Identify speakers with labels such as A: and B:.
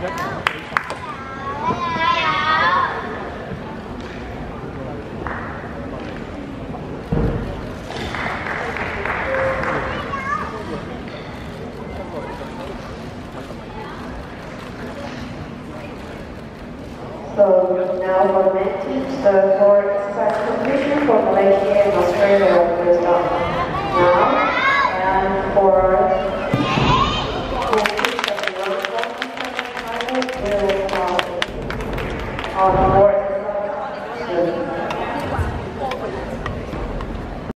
A: So now for main teams, the four for Malaysia and Australia now. And for on Lord.